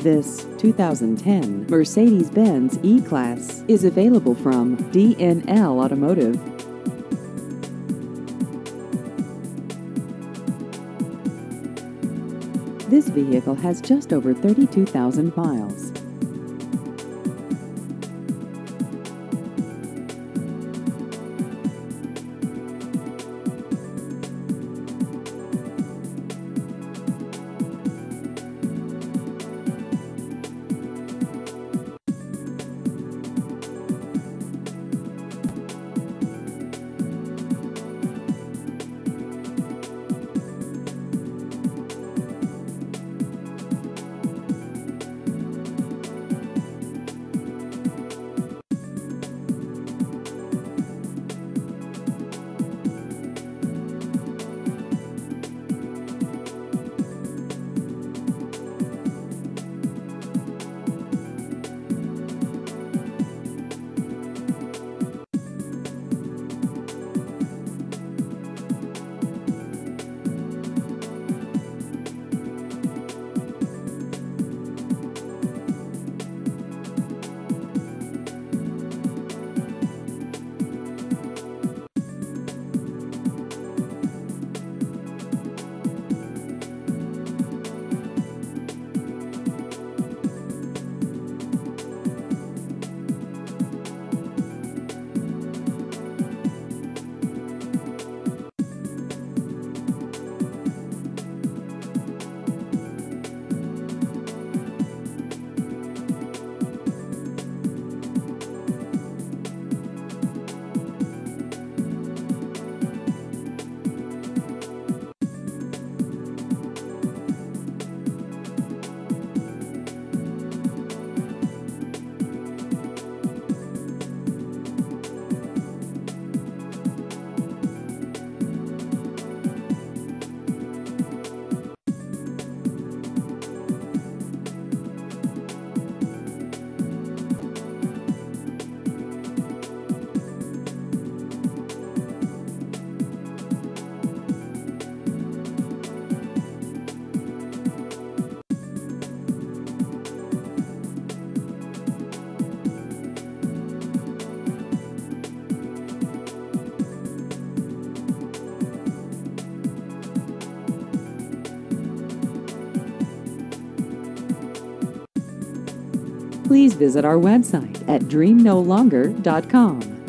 This 2010 Mercedes-Benz E-Class is available from DNL Automotive. This vehicle has just over 32,000 miles. Please visit our website at dreamnolonger.com.